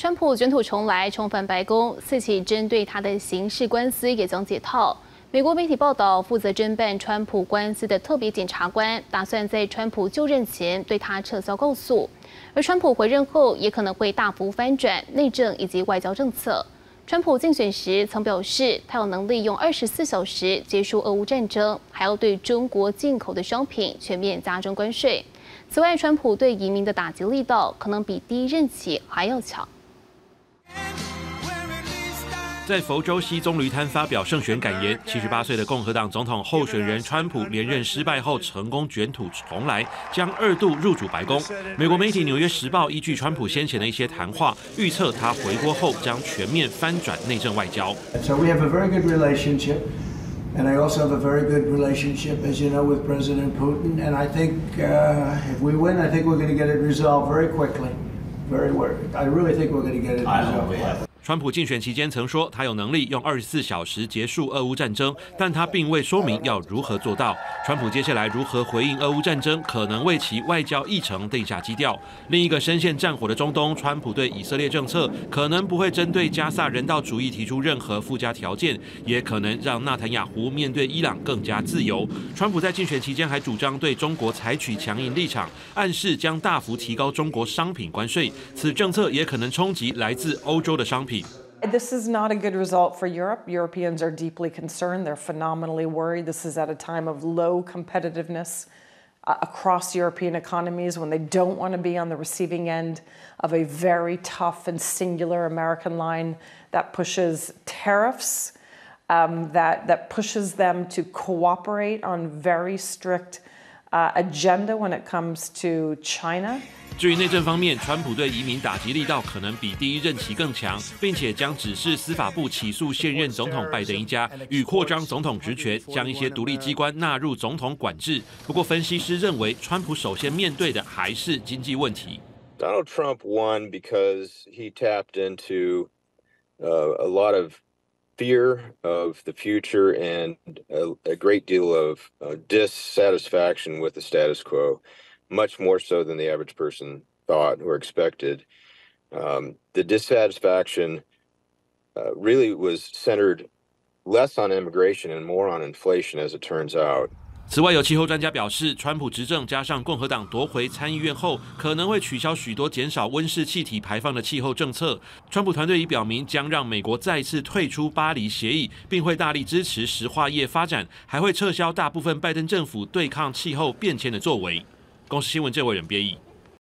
川普卷土重来，重返白宫，四起针对他的刑事官司也将解套。美国媒体报道，负责侦办川普官司的特别检察官打算在川普就任前对他撤销告诉，而川普回任后也可能会大幅翻转内政以及外交政策。川普竞选时曾表示，他有能力用二十四小时结束俄乌战争，还要对中国进口的商品全面加征关税。此外，川普对移民的打击力道可能比第一任期还要强。在佛州西棕榈滩发表胜选感言，七十八岁的共和党总统候选人川普连任失败后，成功卷土重来，将二度入主白宫。美国媒体《纽约时报》依据川普先前的一些谈话，预测他回国后将全面翻转内政外交。So we have a very good relationship, and I also have a very good relationship, as you know, with President Putin. And I think if we win, I think we're going to get it resolved very quickly. Very, I really think we're going to get it resolved. 川普竞选期间曾说，他有能力用二十四小时结束俄乌战争，但他并未说明要如何做到。川普接下来如何回应俄乌战争，可能为其外交议程定下基调。另一个深陷战火的中东，川普对以色列政策可能不会针对加萨人道主义提出任何附加条件，也可能让纳坦雅胡面对伊朗更加自由。川普在竞选期间还主张对中国采取强硬立场，暗示将大幅提高中国商品关税。此政策也可能冲击来自欧洲的商品。This is not a good result for Europe. Europeans are deeply concerned. They're phenomenally worried. This is at a time of low competitiveness uh, across European economies when they don't want to be on the receiving end of a very tough and singular American line that pushes tariffs, um, that, that pushes them to cooperate on very strict uh, agenda when it comes to China. 至于内政方面，川普对移民打击力道可能比第一任期更强，并且将指示司法部起诉现任总统拜登一家，与扩张总统职权，将一些独立机关纳入总统管制。不过，分析师认为，川普首先面对的还是经济问题。Donald Trump won because he tapped into a lot of fear of the future and a great deal of dissatisfaction with the status quo. Much more so than the average person thought or expected. The dissatisfaction really was centered less on immigration and more on inflation, as it turns out. 此外，有气候专家表示，川普执政加上共和党夺回参议院后，可能会取消许多减少温室气体排放的气候政策。川普团队已表明，将让美国再次退出巴黎协议，并会大力支持石化业发展，还会撤销大部分拜登政府对抗气候变迁的作为。公司新闻，这位人编译。